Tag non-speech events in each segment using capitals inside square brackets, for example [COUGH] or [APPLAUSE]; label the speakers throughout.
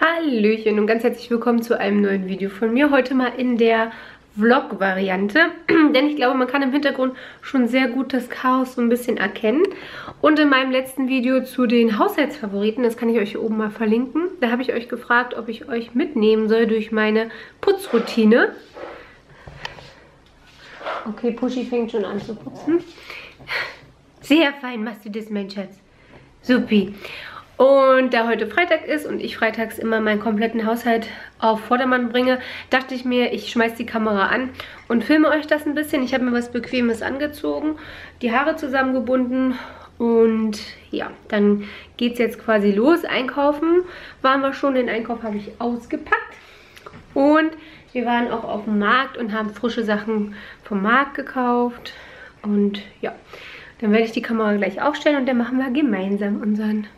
Speaker 1: Hallöchen und ganz herzlich willkommen zu einem neuen Video von mir. Heute mal in der Vlog-Variante, [CLEARS THROAT] denn ich glaube, man kann im Hintergrund schon sehr gut das Chaos so ein bisschen erkennen. Und in meinem letzten Video zu den Haushaltsfavoriten, das kann ich euch hier oben mal verlinken, da habe ich euch gefragt, ob ich euch mitnehmen soll durch meine Putzroutine. Okay, Puschi fängt schon an zu putzen. Sehr fein machst du das, mein Schatz. Supi. Und da heute Freitag ist und ich freitags immer meinen kompletten Haushalt auf Vordermann bringe, dachte ich mir, ich schmeiß die Kamera an und filme euch das ein bisschen. Ich habe mir was Bequemes angezogen, die Haare zusammengebunden und ja, dann geht es jetzt quasi los. Einkaufen waren wir schon, den Einkauf habe ich ausgepackt und wir waren auch auf dem Markt und haben frische Sachen vom Markt gekauft und ja, dann werde ich die Kamera gleich aufstellen und dann machen wir gemeinsam unseren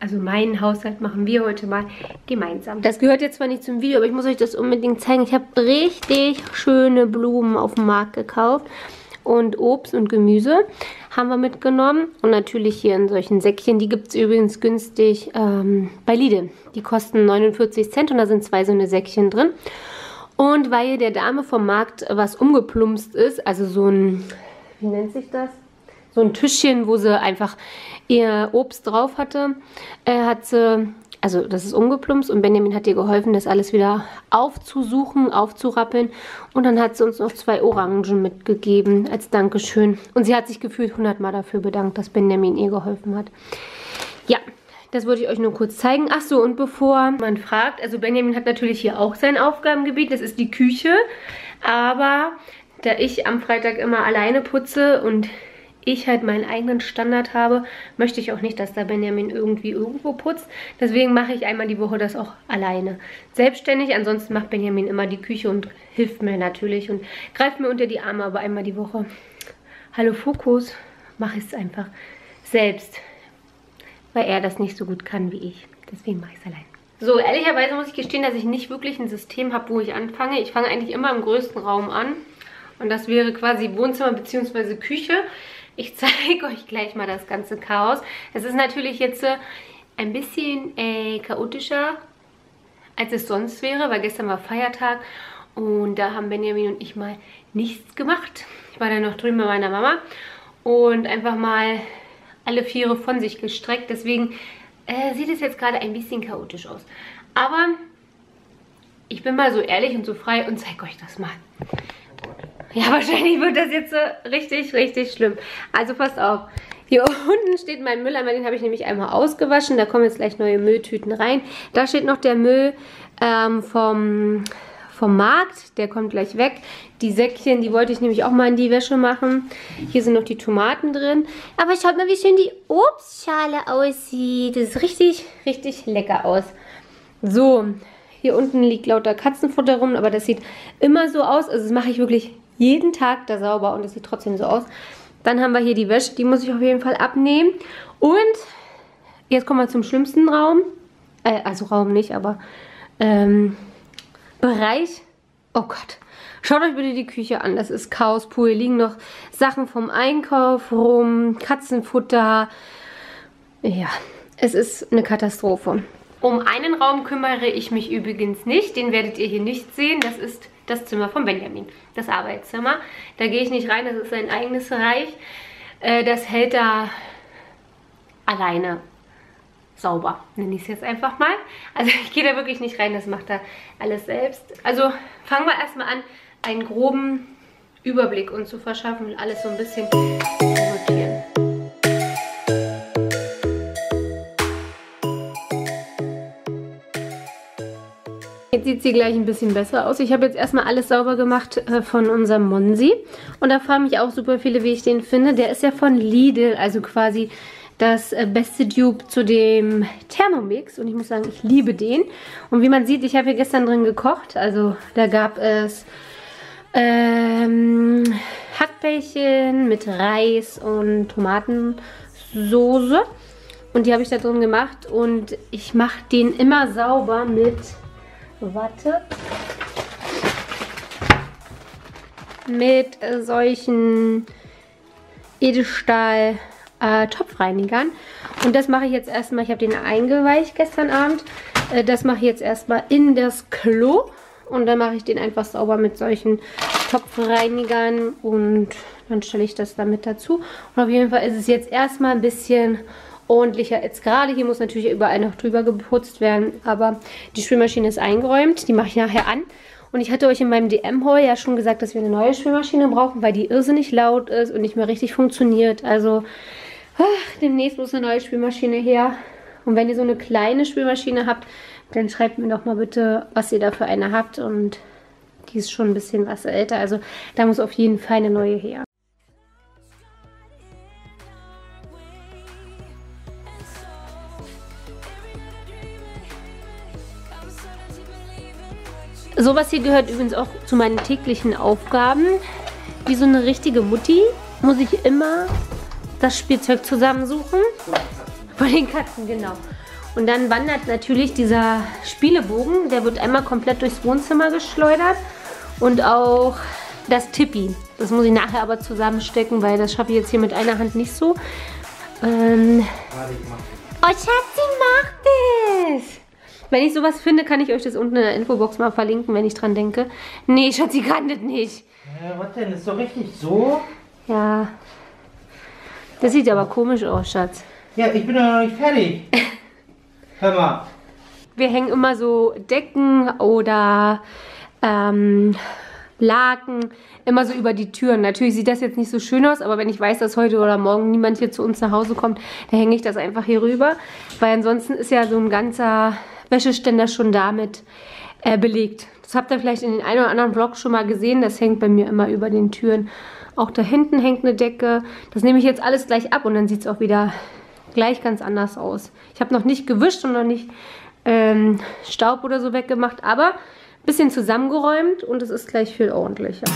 Speaker 1: also meinen Haushalt machen wir heute mal gemeinsam. Das gehört jetzt zwar nicht zum Video, aber ich muss euch das unbedingt zeigen. Ich habe richtig schöne Blumen auf dem Markt gekauft. Und Obst und Gemüse haben wir mitgenommen. Und natürlich hier in solchen Säckchen. Die gibt es übrigens günstig ähm, bei Lidl. Die kosten 49 Cent und da sind zwei so eine Säckchen drin. Und weil der Dame vom Markt was umgeplumpst ist, also so ein, wie nennt sich das? So ein Tischchen, wo sie einfach ihr Obst drauf hatte, äh, hat sie, also das ist umgeplumpst und Benjamin hat ihr geholfen, das alles wieder aufzusuchen, aufzurappeln und dann hat sie uns noch zwei Orangen mitgegeben als Dankeschön und sie hat sich gefühlt hundertmal dafür bedankt, dass Benjamin ihr geholfen hat. Ja, das wollte ich euch nur kurz zeigen. Ach so, und bevor man fragt, also Benjamin hat natürlich hier auch sein Aufgabengebiet, das ist die Küche, aber da ich am Freitag immer alleine putze und ich halt meinen eigenen Standard habe, möchte ich auch nicht, dass da Benjamin irgendwie irgendwo putzt. Deswegen mache ich einmal die Woche das auch alleine. Selbstständig, ansonsten macht Benjamin immer die Küche und hilft mir natürlich und greift mir unter die Arme, aber einmal die Woche. Hallo Fokus, mache ich es einfach selbst, weil er das nicht so gut kann wie ich. Deswegen mache ich es allein. So, ehrlicherweise muss ich gestehen, dass ich nicht wirklich ein System habe, wo ich anfange. Ich fange eigentlich immer im größten Raum an. Und das wäre quasi Wohnzimmer bzw. Küche. Ich zeige [LAUGHS] euch gleich mal das ganze Chaos. Es ist natürlich jetzt äh, ein bisschen äh, chaotischer, als es sonst wäre, weil gestern war Feiertag und da haben Benjamin und ich mal nichts gemacht. Ich war dann noch drüben bei meiner Mama und einfach mal alle Viere von sich gestreckt. Deswegen äh, sieht es jetzt gerade ein bisschen chaotisch aus. Aber ich bin mal so ehrlich und so frei und zeige euch das mal. Ja, [LAUGHS] wahrscheinlich wird das jetzt so richtig, richtig schlimm. Also passt auf. Hier [LAUGHS] unten steht mein Mülleimer, den habe ich nämlich einmal ausgewaschen. Da kommen jetzt gleich neue Mülltüten rein. Da steht noch der Müll ähm, vom, vom Markt. Der kommt gleich weg. Die Säckchen, die wollte ich nämlich auch mal in die Wäsche machen. Hier sind noch die Tomaten drin. Aber schaut mal, wie schön die Obstschale aussieht. Das sieht richtig, richtig lecker aus. So, hier unten liegt lauter Katzenfutter rum, aber das sieht immer so aus. Also das mache ich wirklich jeden Tag da sauber und es sieht trotzdem so aus. Dann haben wir hier die Wäsche, die muss ich auf jeden Fall abnehmen. Und jetzt kommen wir zum schlimmsten Raum. Äh, also Raum nicht, aber ähm, Bereich. Oh Gott. Schaut euch bitte die Küche an. Das ist Chaos pur. Hier liegen noch Sachen vom Einkauf rum, Katzenfutter. Ja, es ist eine Katastrophe. Um einen Raum kümmere ich mich übrigens nicht. Den werdet ihr hier nicht sehen. Das ist das Zimmer von Benjamin, das Arbeitszimmer. Da gehe ich nicht rein, das ist sein eigenes Reich. Äh, das hält da alleine sauber, nenne ich es jetzt einfach mal. Also ich gehe da wirklich nicht rein, das macht er alles selbst. Also fangen wir erstmal an, einen groben Überblick uns zu verschaffen und alles so ein bisschen Jetzt sieht sie gleich ein bisschen besser aus. Ich habe jetzt erstmal alles sauber gemacht äh, von unserem Monsi. Und da fragen mich auch super viele, wie ich den finde. Der ist ja von Lidl, also quasi das äh, beste Dupe zu dem Thermomix. Und ich muss sagen, ich liebe den. Und wie man sieht, ich habe hier gestern drin gekocht. Also da gab es ähm, Hackbällchen mit Reis und Tomatensoße. Und die habe ich da drin gemacht. Und ich mache den immer sauber mit Watte mit äh, solchen Edelstahl äh, Topfreinigern. Und das mache ich jetzt erstmal. Ich habe den eingeweicht gestern Abend. Äh, das mache ich jetzt erstmal in das Klo. Und dann mache ich den einfach sauber mit solchen Topfreinigern und dann stelle ich das damit dazu. Und auf jeden Fall ist es jetzt erstmal ein bisschen ordentlicher als gerade. Hier muss natürlich überall noch drüber geputzt werden, aber die Spülmaschine ist eingeräumt. Die mache ich nachher an. Und ich hatte euch in meinem DM-Haul ja schon gesagt, dass wir eine neue Spülmaschine brauchen, weil die irrsinnig laut ist und nicht mehr richtig funktioniert. Also ach, demnächst muss eine neue Spülmaschine her. Und wenn ihr so eine kleine Spülmaschine habt, dann schreibt mir doch mal bitte, was ihr da für eine habt. Und die ist schon ein bisschen was älter. Also da muss auf jeden Fall eine neue her. Sowas hier gehört übrigens auch zu meinen täglichen Aufgaben. Wie so eine richtige Mutti muss ich immer das Spielzeug zusammensuchen. Von den Katzen, genau. Und dann wandert natürlich dieser Spielebogen, der wird einmal komplett durchs Wohnzimmer geschleudert. Und auch das Tippi. Das muss ich nachher aber zusammenstecken, weil das schaffe ich jetzt hier mit einer Hand nicht so. Ähm oh, Schatzi, mach das! Wenn ich sowas finde, kann ich euch das unten in der Infobox mal verlinken, wenn ich dran denke. Nee, Schatzi kann das nicht.
Speaker 2: Ja, was denn? Ist doch richtig so?
Speaker 1: Ja. Das sieht aber komisch aus, Schatz.
Speaker 2: Ja, ich bin doch noch nicht fertig. [LAUGHS] Hör mal.
Speaker 1: Wir hängen immer so Decken oder ähm, Laken immer so über die Türen. Natürlich sieht das jetzt nicht so schön aus, aber wenn ich weiß, dass heute oder morgen niemand hier zu uns nach Hause kommt, dann hänge ich das einfach hier rüber. Weil ansonsten ist ja so ein ganzer Wäscheständer schon damit äh, belegt. Das habt ihr vielleicht in den einen oder anderen Vlog schon mal gesehen. Das hängt bei mir immer über den Türen. Auch da hinten hängt eine Decke. Das nehme ich jetzt alles gleich ab und dann sieht es auch wieder gleich ganz anders aus. Ich habe noch nicht gewischt und noch nicht ähm, Staub oder so weggemacht, aber ein bisschen zusammengeräumt und es ist gleich viel ordentlicher.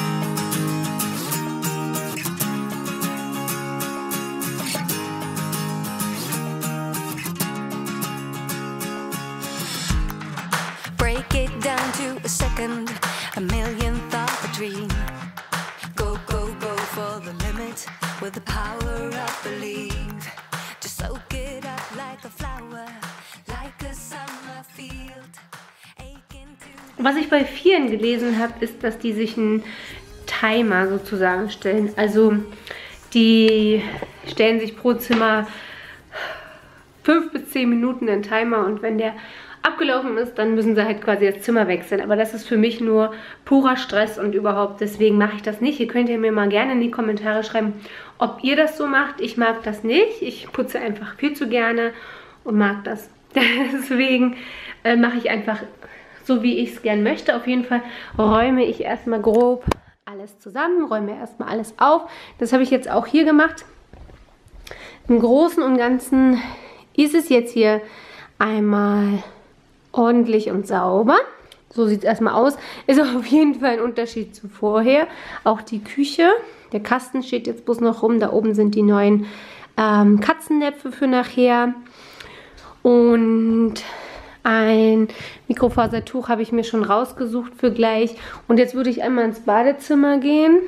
Speaker 1: Was ich bei vielen gelesen habe, ist, dass die sich einen Timer sozusagen stellen. Also die stellen sich pro Zimmer 5 bis 10 Minuten einen Timer und wenn der abgelaufen ist, dann müssen sie halt quasi das Zimmer wechseln. Aber das ist für mich nur purer Stress und überhaupt, deswegen mache ich das nicht. Ihr könnt ja mir mal gerne in die Kommentare schreiben, ob ihr das so macht. Ich mag das nicht. Ich putze einfach viel zu gerne und mag das. [LAUGHS] deswegen äh, mache ich einfach so, wie ich es gern möchte. Auf jeden Fall räume ich erstmal grob alles zusammen, räume erstmal alles auf. Das habe ich jetzt auch hier gemacht. Im Großen und Ganzen ist es jetzt hier einmal ordentlich und sauber. So sieht es erstmal aus. Ist [LAUGHS] auf jeden Fall ein Unterschied zu vorher. Auch die Küche. Der Kasten steht jetzt bloß noch rum. Da oben sind die neuen ähm, Katzennäpfe für nachher. Und ein Mikrofasertuch habe ich mir schon rausgesucht für gleich. Und jetzt würde ich einmal ins Badezimmer gehen.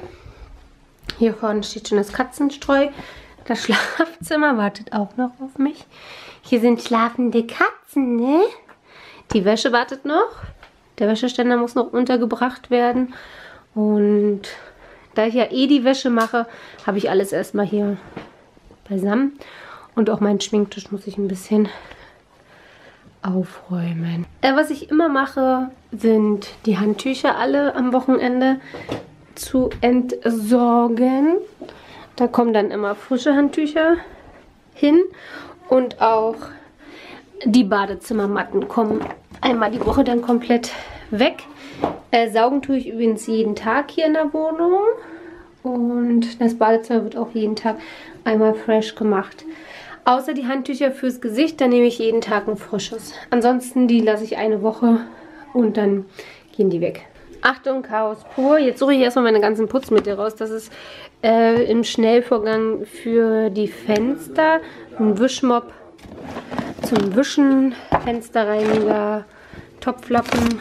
Speaker 1: Hier vorne steht schon das Katzenstreu. Das [LAUGHS] Schlafzimmer wartet auch noch auf mich. Hier sind schlafende Katzen, ne? Die Wäsche wartet noch. Der Wäscheständer muss noch untergebracht werden. Und da ich ja eh die Wäsche mache, habe ich alles erstmal hier beisammen. Und auch meinen Schminktisch muss ich ein bisschen aufräumen. Äh, was ich immer mache, sind die Handtücher alle am Wochenende zu entsorgen. Da kommen dann immer frische Handtücher hin und auch die Badezimmermatten kommen einmal die Woche dann komplett weg. Äh, saugen tue ich übrigens jeden Tag hier in der Wohnung. Und das Badezimmer wird auch jeden Tag einmal fresh gemacht. Außer die Handtücher fürs Gesicht, da nehme ich jeden Tag ein frisches. Ansonsten die lasse ich eine Woche und dann gehen die weg. Achtung, Chaos pur. Jetzt suche ich erstmal meine ganzen Putzmittel raus. Das ist äh, im Schnellvorgang für die Fenster. Ein Wischmopp zum Wischen, Fensterreiniger, Topflappen.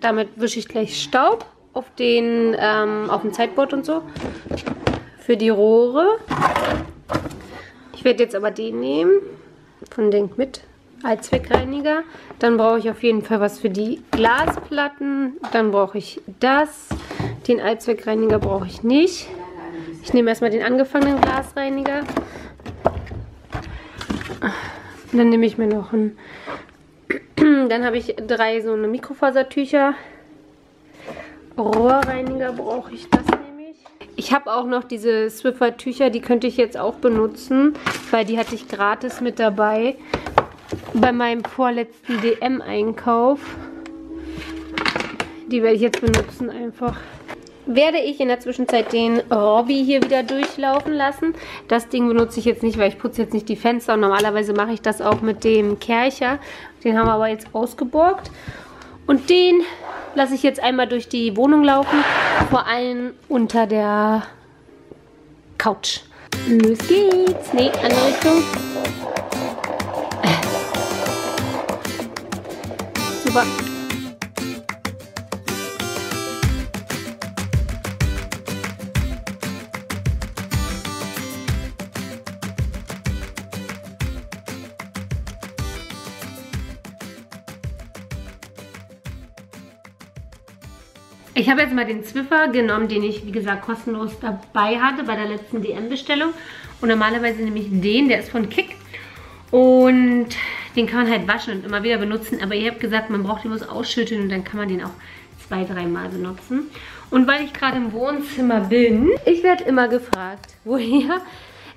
Speaker 1: Damit wische ich gleich Staub auf den ähm, auf dem Zeitboard und so. Für die Rohre. Ich werde jetzt aber den nehmen. Von Denk mit. Allzweckreiniger. Dann brauche ich auf jeden Fall was für die Glasplatten. Dann brauche ich das. Den Allzweckreiniger brauche ich nicht. Ich nehme erstmal den angefangenen Glasreiniger. Dann nehme ich mir noch einen. [CLEARS THROAT] Dann habe ich drei so eine Mikrofasertücher. Rohrreiniger brauche ich das nämlich. Ich habe auch noch diese Swiffer-Tücher, die könnte ich jetzt auch benutzen, weil die hatte ich gratis mit dabei bei meinem vorletzten DM-Einkauf. Die werde ich jetzt benutzen einfach. Werde ich in der Zwischenzeit den Robby hier wieder durchlaufen lassen. Das Ding benutze ich jetzt nicht, weil ich putze jetzt nicht die Fenster. Und normalerweise mache ich das auch mit dem Kercher. Den haben wir aber jetzt ausgeborgt. Und den lasse ich jetzt einmal durch die Wohnung laufen. Vor allem unter der Couch. Los geht's. Nee, andere Richtung. Super. Ich habe jetzt mal den Zwiffer genommen, den ich, wie gesagt, kostenlos dabei hatte bei der letzten DM-Bestellung. Und normalerweise nehme ich den, der ist von Kick. Und den kann man halt waschen und immer wieder benutzen. Aber ihr habt gesagt, man braucht den bloß ausschütteln und dann kann man den auch zwei, dreimal benutzen. Und weil ich gerade im Wohnzimmer bin, ich werde immer gefragt, woher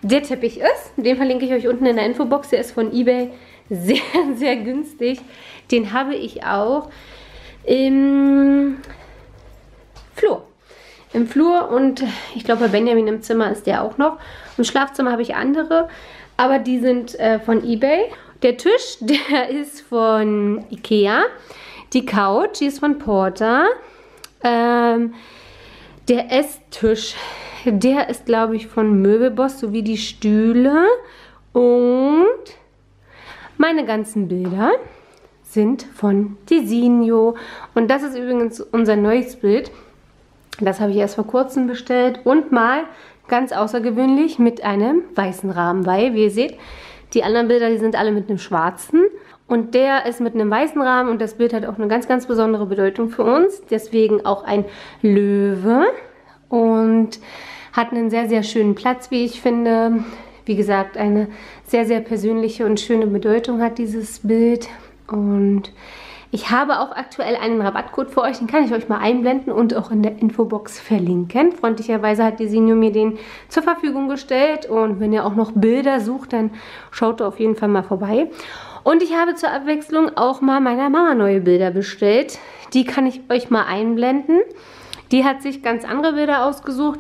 Speaker 1: der Teppich ist. Den verlinke ich euch unten in der Infobox. Der ist von Ebay sehr, [LAUGHS] sehr günstig. Den habe ich auch im Flur. Im Flur und ich glaube bei Benjamin im Zimmer ist der auch noch. Im Schlafzimmer habe ich andere, aber die sind äh, von Ebay. Der Tisch, [LAUGHS] der ist von Ikea. Die Couch, die ist von Porter. Ähm, der Esstisch, der ist glaube ich von Möbelboss, sowie die Stühle. Und meine ganzen Bilder sind von Desinio. Und das ist übrigens unser neues Bild. Das habe ich erst vor kurzem bestellt und mal ganz außergewöhnlich mit einem weißen Rahmen, weil, wie ihr seht, die anderen Bilder, die sind alle mit einem schwarzen und der ist mit einem weißen Rahmen und das Bild hat auch eine ganz, ganz besondere Bedeutung für uns. Deswegen auch ein Löwe und hat einen sehr, sehr schönen Platz, wie ich finde. Wie gesagt, eine sehr, sehr persönliche und schöne Bedeutung hat dieses Bild und ich habe auch aktuell einen Rabattcode für euch, den kann ich euch mal einblenden und auch in der Infobox verlinken. Freundlicherweise hat Desinio mir den zur Verfügung gestellt und wenn ihr auch noch Bilder sucht, dann schaut auf jeden Fall mal vorbei. Und ich habe zur Abwechslung auch mal meiner Mama neue Bilder bestellt. Die kann ich euch mal einblenden. Die hat sich ganz andere Bilder ausgesucht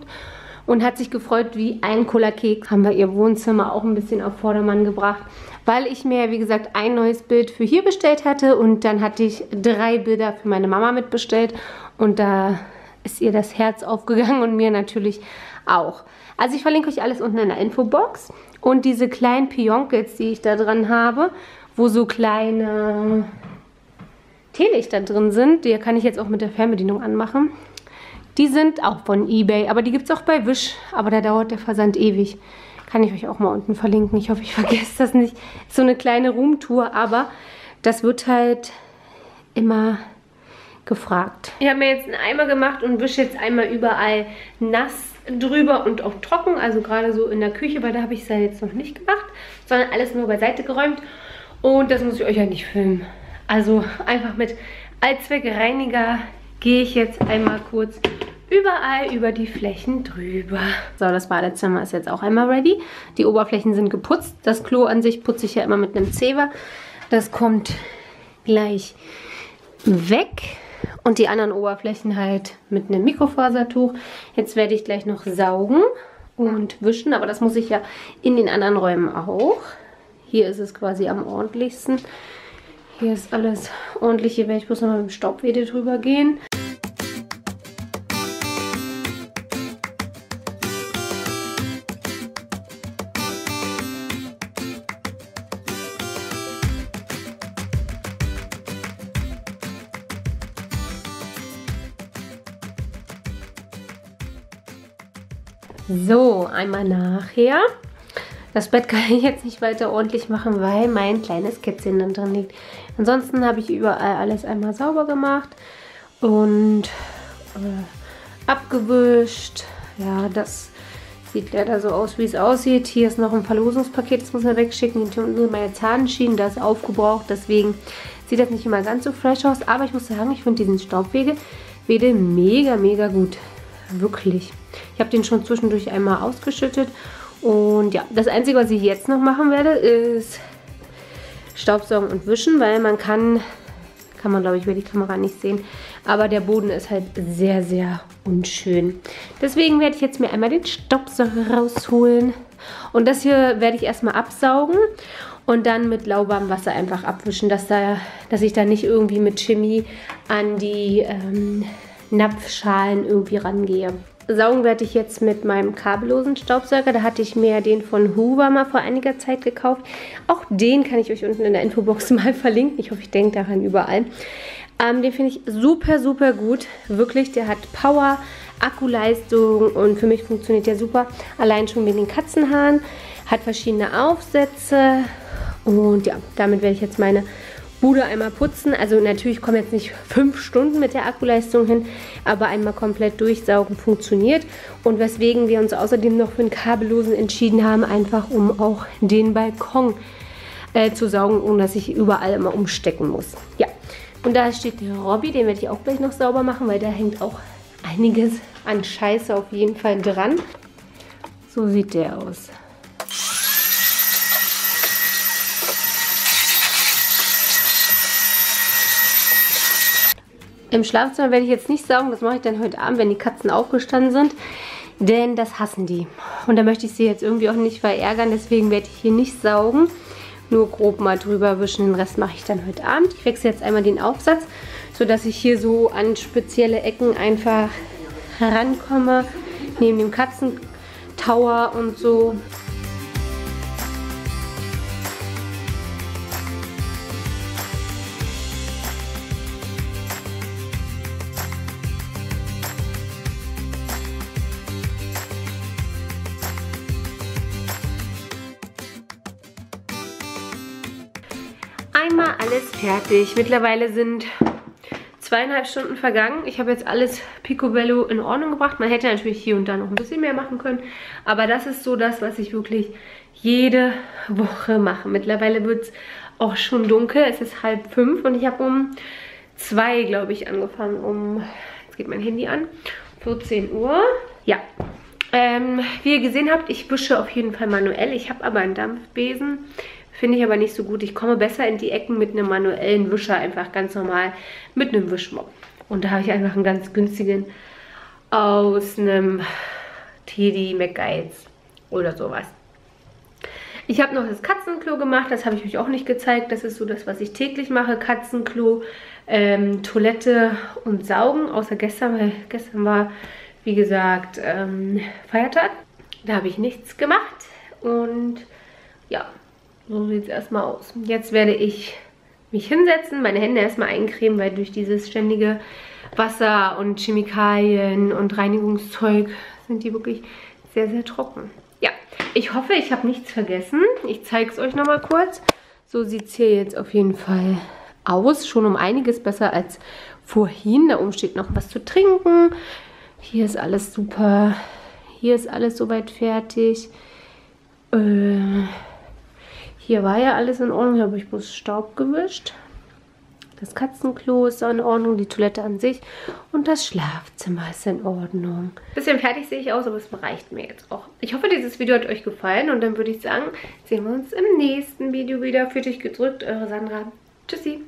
Speaker 1: und hat sich gefreut wie ein Cola-Keks. Haben wir ihr Wohnzimmer auch ein bisschen auf Vordermann gebracht weil ich mir, wie gesagt, ein neues Bild für hier bestellt hatte und dann hatte ich drei Bilder für meine Mama mitbestellt und da ist ihr das Herz [LAUGHS] aufgegangen und mir natürlich auch. Also ich verlinke euch alles unten in der Infobox und diese kleinen Pionkels, die ich da dran habe, wo so kleine Teelichter drin sind, die kann ich jetzt auch mit der Fernbedienung anmachen. Die sind auch von Ebay, aber die gibt es auch bei Wish, aber da dauert der Versand ewig. Kann ich euch auch mal unten verlinken. Ich hoffe, ich [LAUGHS] vergesse das nicht. So eine kleine Roomtour, aber das wird halt immer gefragt. Ich habe mir jetzt einen Eimer gemacht und wische jetzt einmal überall nass drüber und auch trocken. Also gerade so in der Küche, weil da habe ich es ja jetzt noch nicht gemacht, sondern alles nur beiseite geräumt. Und das muss ich euch ja nicht filmen. Also einfach mit Allzweckreiniger gehe ich jetzt einmal kurz überall über die Flächen drüber. So, das Badezimmer ist jetzt auch einmal ready. Die Oberflächen sind geputzt. Das Klo an sich putze ich ja immer mit einem Zewa. Das kommt gleich weg. Und die anderen Oberflächen halt mit einem Mikrofasertuch. Jetzt werde ich gleich noch saugen und wischen. Aber das muss ich ja in den anderen Räumen auch. Hier ist es quasi am ordentlichsten. Hier ist alles ordentlich. Hier werde ich bloß noch mit dem Staubwedel drüber gehen. Einmal nachher. Das Bett kann ich jetzt nicht weiter ordentlich machen, weil mein kleines Kätzchen dann drin liegt. Ansonsten habe ich überall alles einmal sauber gemacht und äh, abgewischt. Ja, das sieht leider so aus, wie es aussieht. Hier ist noch ein Verlosungspaket, das muss man wegschicken. Hier unten sind meine Zahnschienen, das ist aufgebraucht. Deswegen sieht das nicht immer ganz so fresh aus. Aber ich muss sagen, ich finde diesen Staubwege mega, mega gut. Wirklich. Ich habe den schon zwischendurch einmal ausgeschüttet. Und ja, das Einzige, was ich jetzt noch machen werde, ist Staubsaugen und Wischen, weil man kann, kann man glaube ich über die Kamera nicht sehen, aber der Boden ist halt sehr, sehr unschön. Deswegen werde ich jetzt mir einmal den Staubsauger rausholen und das hier werde ich erstmal absaugen und dann mit lauwarmem Wasser einfach abwischen, dass, da, dass ich da nicht irgendwie mit Chemie an die ähm, Napfschalen irgendwie rangehe. Saugen werde ich jetzt mit meinem kabellosen Staubsauger. Da hatte ich mir den von Hoover mal vor einiger Zeit gekauft. Auch den kann ich euch unten in der Infobox [LAUGHS] mal verlinken. Ich hoffe, ich denke daran überall. Ähm, den finde ich super, super gut. Wirklich, der hat Power, Akkuleistung und für mich funktioniert der super. Allein schon wegen den Katzenhaaren. Hat verschiedene Aufsätze. Und ja, damit werde ich jetzt meine Bude einmal putzen. Also natürlich kommen jetzt nicht fünf Stunden mit der Akkuleistung hin, aber einmal komplett durchsaugen funktioniert. Und weswegen wir uns außerdem noch für einen kabellosen entschieden haben, einfach um auch den Balkon äh, zu saugen, ohne dass ich überall immer umstecken muss. Ja, und da steht der Robby, den werde ich auch gleich noch sauber machen, weil da hängt auch einiges an Scheiße auf jeden Fall dran. So sieht der aus. Im Schlafzimmer werde ich jetzt nicht saugen, das mache ich dann heute Abend, wenn die Katzen aufgestanden sind. Denn das hassen die. Und da möchte ich sie jetzt irgendwie auch nicht verärgern, deswegen werde ich hier nicht saugen. Nur grob mal drüber wischen, den Rest mache ich dann heute Abend. Ich wechsle jetzt einmal den Aufsatz, sodass ich hier so an spezielle Ecken einfach herankomme. Neben dem Katzentower und so. Einmal alles fertig. Mittlerweile sind zweieinhalb Stunden vergangen. Ich habe jetzt alles picobello in Ordnung gebracht. Man hätte natürlich hier und da noch ein bisschen mehr machen können. Aber das ist so das, was ich wirklich jede Woche mache. Mittlerweile wird es auch schon dunkel. Es ist halb fünf und ich habe um zwei, glaube ich, angefangen. Um, jetzt geht mein Handy an, 14 Uhr. Ja, ähm, wie ihr gesehen habt, ich wische auf jeden Fall manuell. Ich habe aber einen Dampfbesen. Finde ich aber nicht so gut. Ich komme besser in die Ecken mit einem manuellen Wischer, einfach ganz normal mit einem Wischmopp. Und da habe ich einfach einen ganz günstigen aus einem Teddy McGuides oder sowas. Ich habe noch das Katzenklo gemacht, das habe ich euch auch nicht gezeigt. Das ist so das, was ich täglich mache. Katzenklo, ähm, Toilette und Saugen. Außer gestern, weil gestern war, wie gesagt, ähm, Feiertag. Da habe ich nichts gemacht. Und ja, so sieht es erstmal aus. Jetzt werde ich mich hinsetzen, meine Hände erstmal eincremen, weil durch dieses ständige Wasser und Chemikalien und Reinigungszeug sind die wirklich sehr, sehr trocken. Ja, ich hoffe, ich habe nichts vergessen. Ich zeige es euch nochmal kurz. So sieht es hier jetzt auf jeden Fall aus. Schon um einiges besser als vorhin. Da oben steht noch was zu trinken. Hier ist alles super. Hier ist alles soweit fertig. Äh hier war ja alles in Ordnung, habe ich bloß Staub gewischt. Das Katzenklo ist in Ordnung, die Toilette an sich und das Schlafzimmer ist in Ordnung. Bisschen fertig sehe ich aus, aber es reicht mir jetzt auch. Ich hoffe, dieses Video hat euch gefallen und dann würde ich sagen, sehen wir uns im nächsten Video wieder. Für dich gedrückt, eure Sandra. Tschüssi.